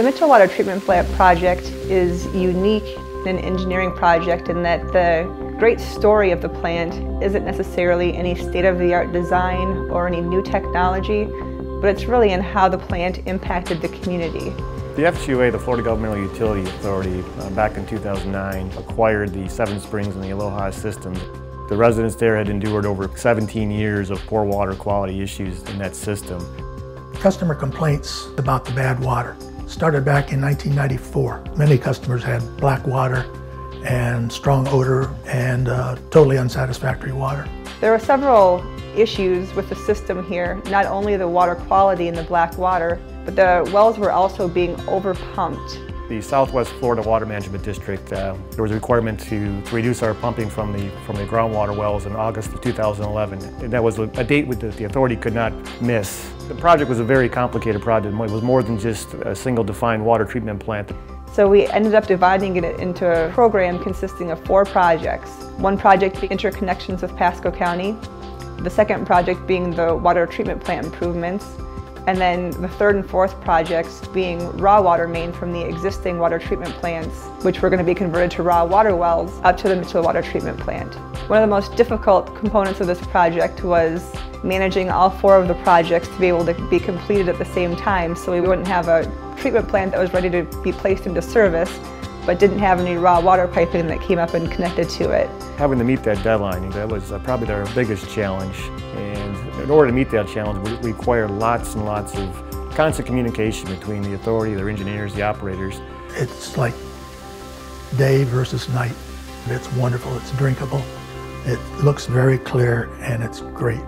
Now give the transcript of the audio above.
The Mitchell Water Treatment Plant project is unique in an engineering project in that the great story of the plant isn't necessarily any state-of-the-art design or any new technology, but it's really in how the plant impacted the community. The FGUA, the Florida Governmental Utility Authority, uh, back in 2009 acquired the Seven Springs and the Aloha systems. The residents there had endured over 17 years of poor water quality issues in that system. Customer complaints about the bad water started back in 1994. Many customers had black water and strong odor and uh, totally unsatisfactory water. There were several issues with the system here, not only the water quality in the black water, but the wells were also being overpumped. The Southwest Florida Water Management District, uh, there was a requirement to, to reduce our pumping from the, from the groundwater wells in August of 2011. And that was a, date that the authority could not miss. The project was a very complicated project. It was more than just a single defined water treatment plant. So we ended up dividing it into a program consisting of four projects. One project being interconnections with Pasco County, the second project being the water treatment plant improvements, and then the third and fourth projects being raw water main from the existing water treatment plants, which were going to be converted to raw water wells up to the Mitchell Water Treatment Plant. One of the most difficult components of this project was managing all four of the projects to be able to be completed at the same time so we wouldn't have a treatment plant that was ready to be placed into service but didn't have any raw water piping that came up and connected to it. Having to meet that deadline, that was uh, probably our biggest challenge. And in order to meet that challenge, we required lots and lots of constant communication between the authority, their engineers, the operators. It's like day versus night. It's wonderful, it's drinkable, it looks very clear, and it's great.